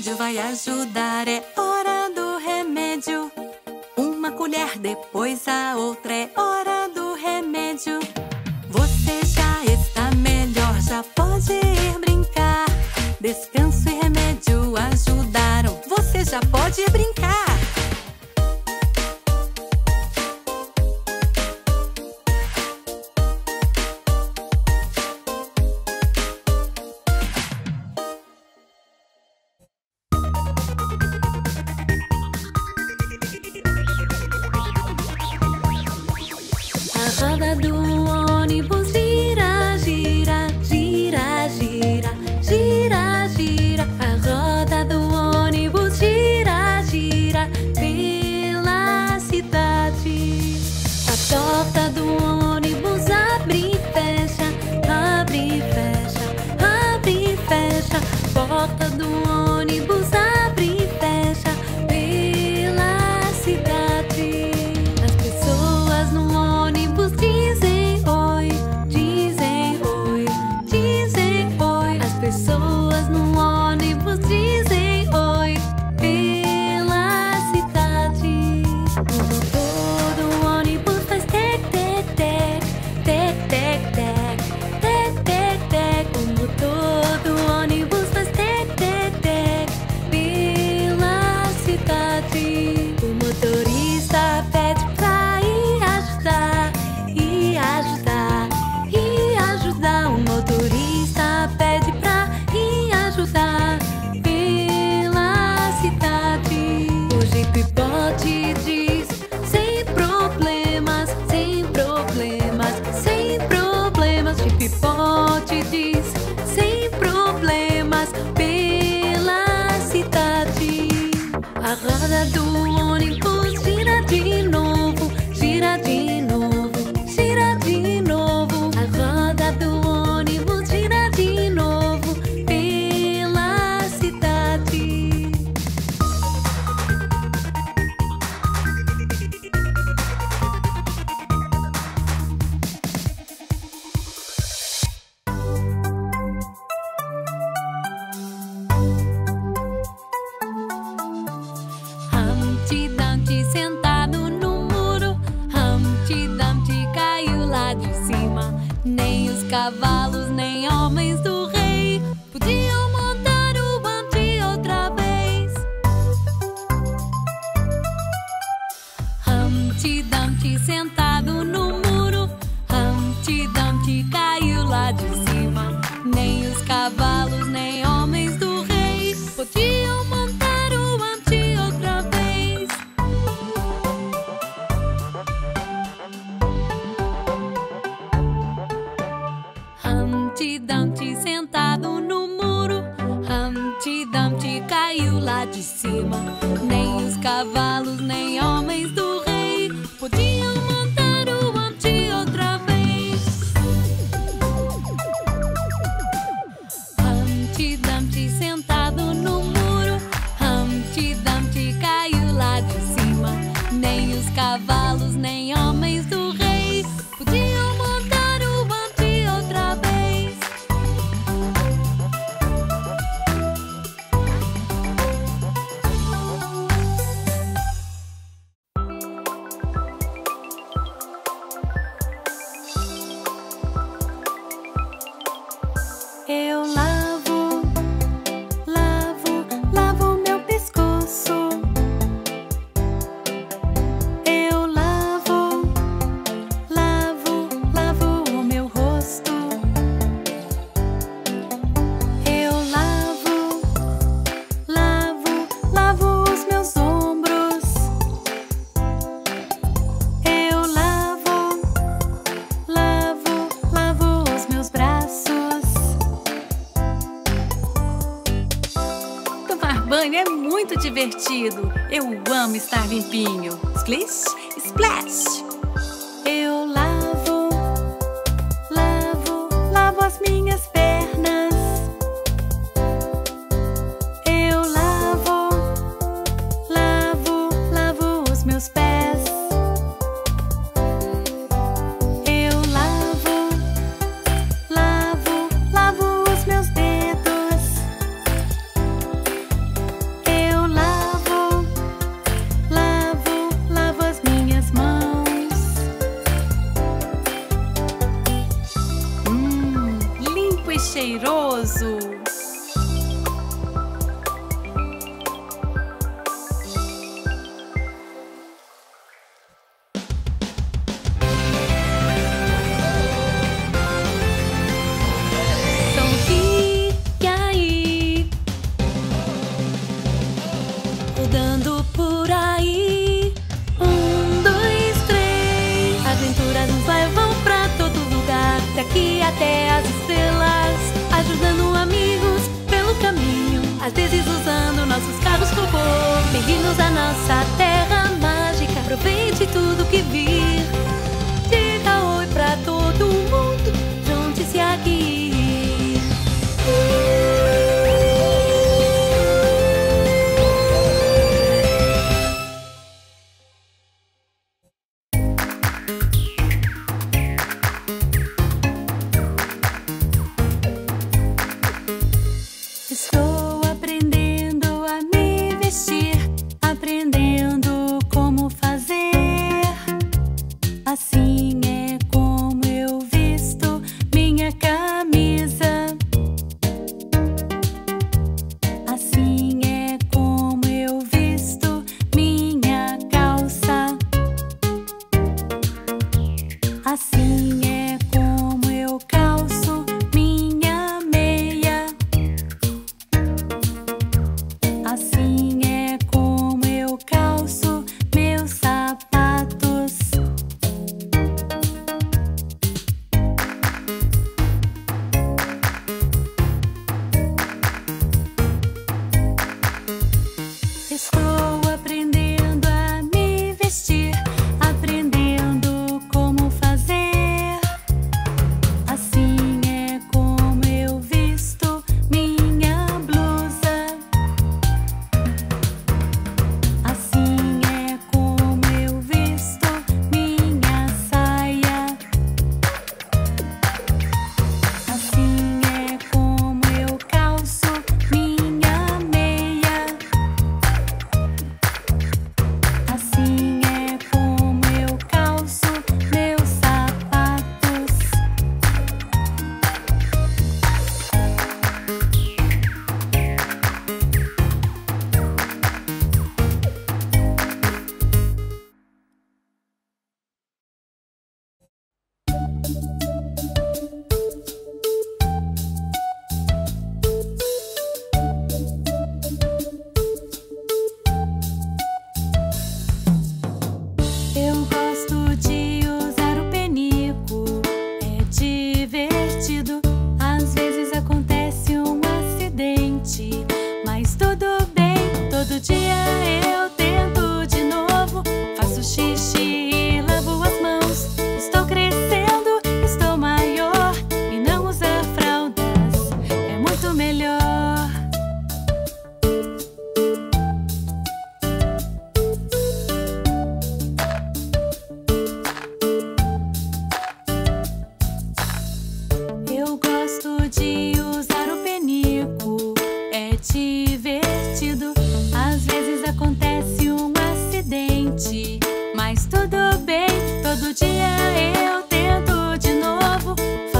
remédio vai ajudar. É hora do remédio. Uma colher, depois a outra. É hora do remédio. Você já está melhor, já pode ir brincar. Descanso e remédio ajudaram. Você já pode ir brincar. Divertido.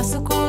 paso con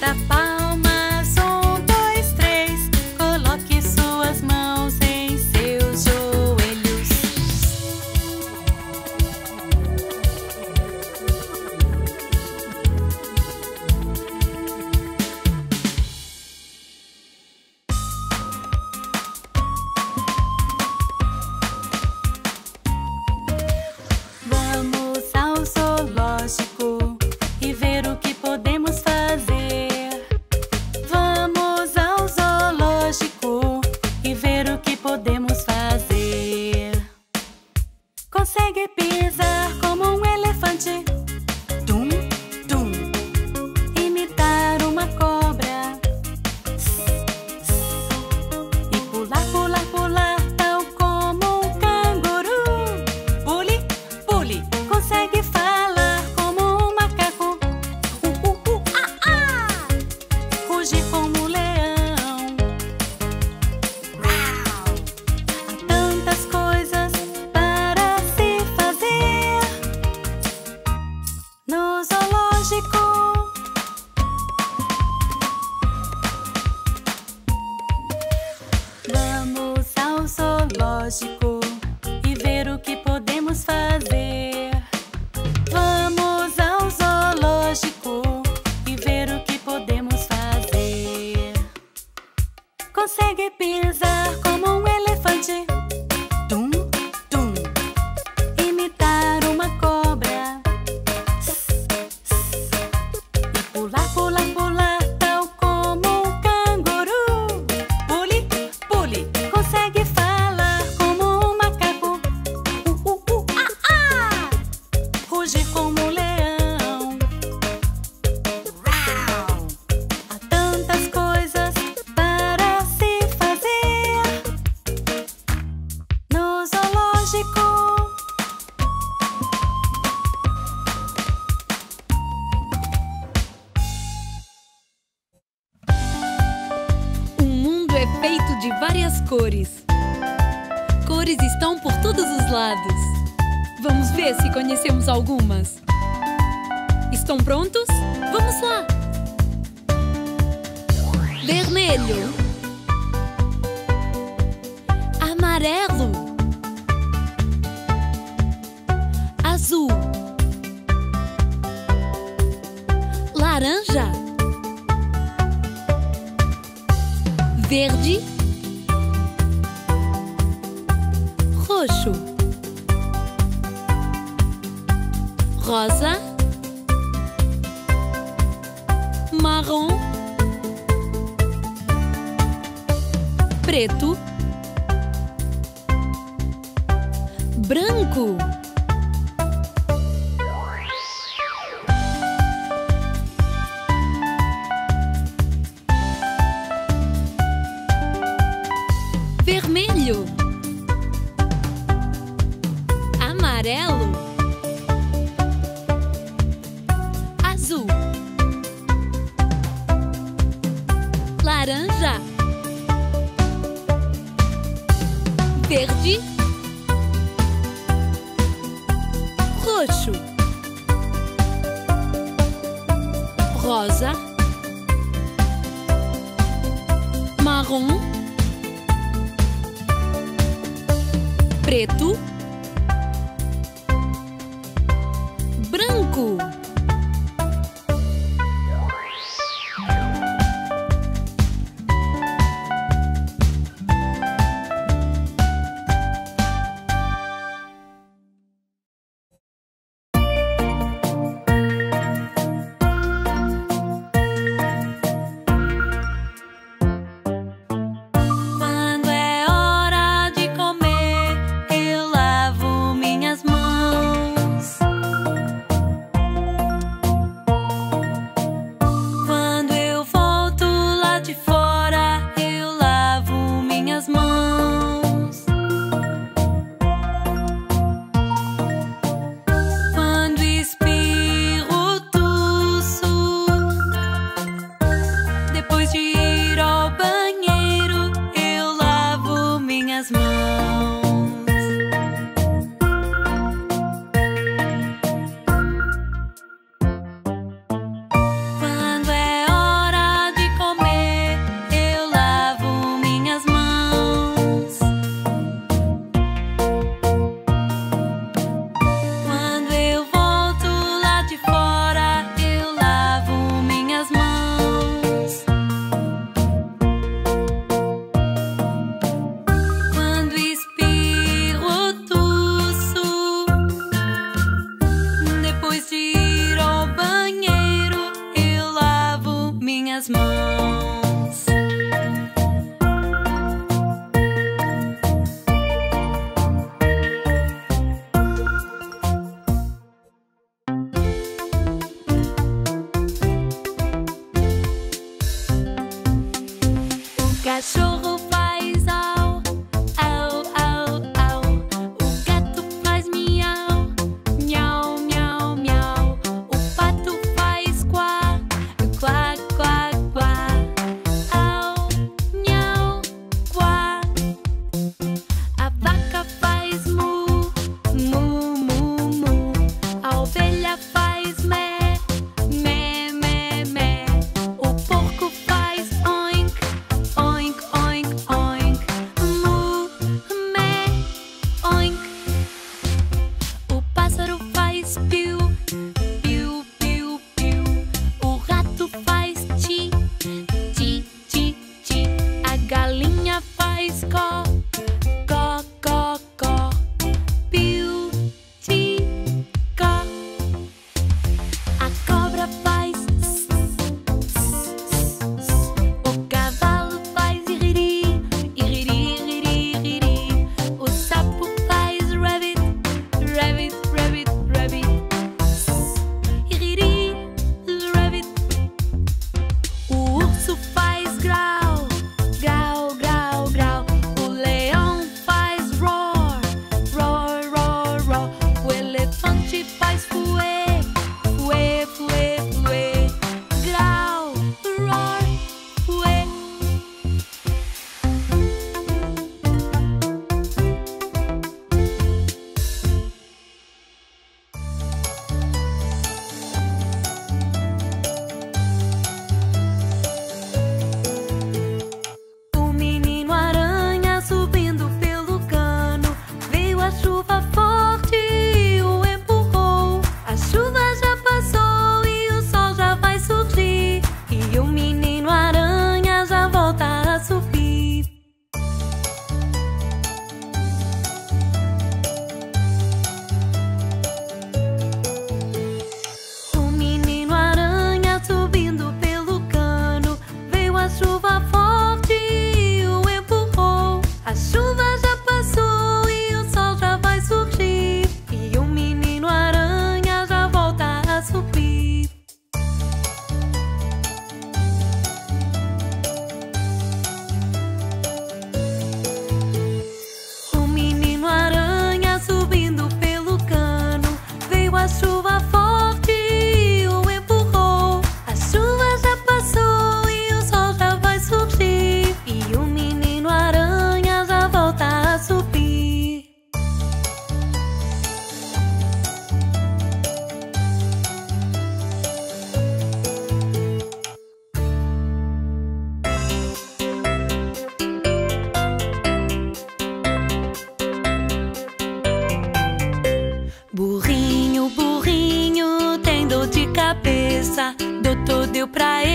that quá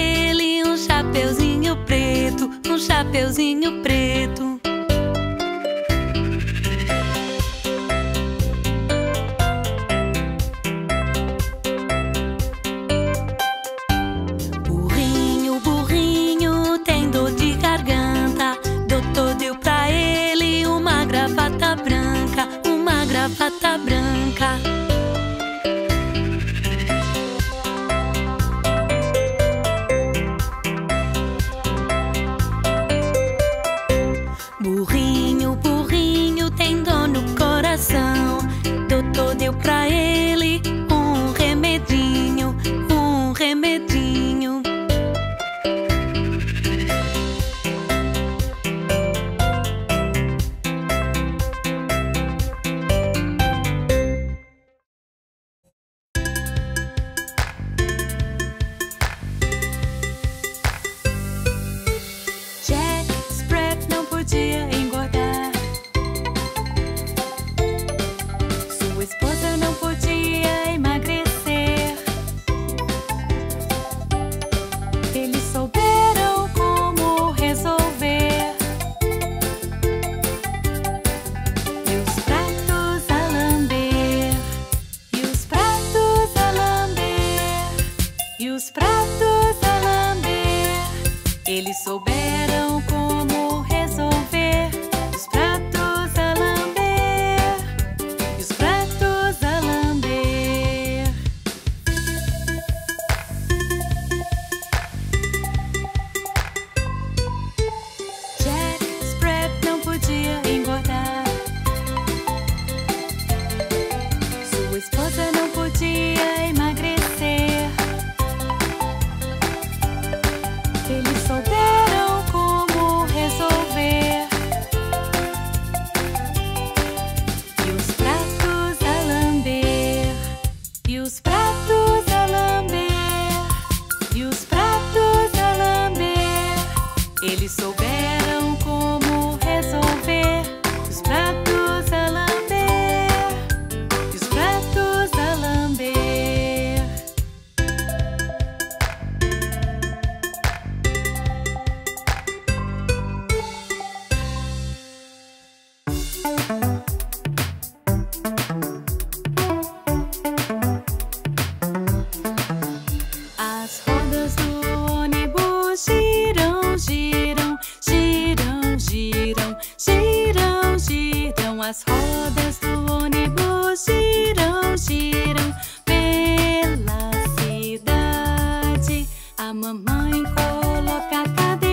ele um chapeuzinho preto, um chapeuzinho preto. 心かかで